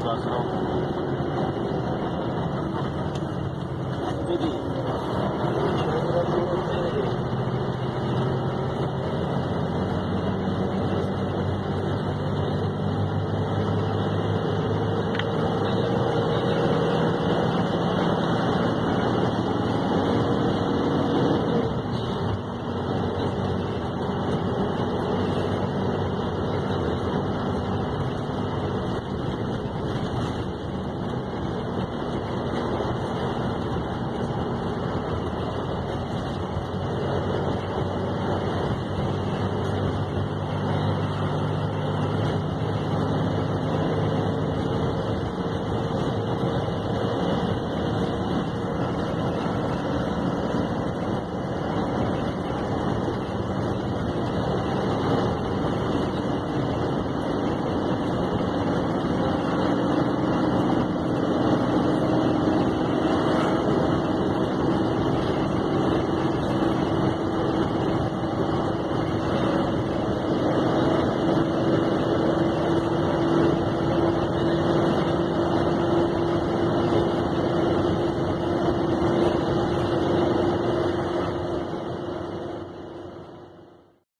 Slow, slow. Speedy.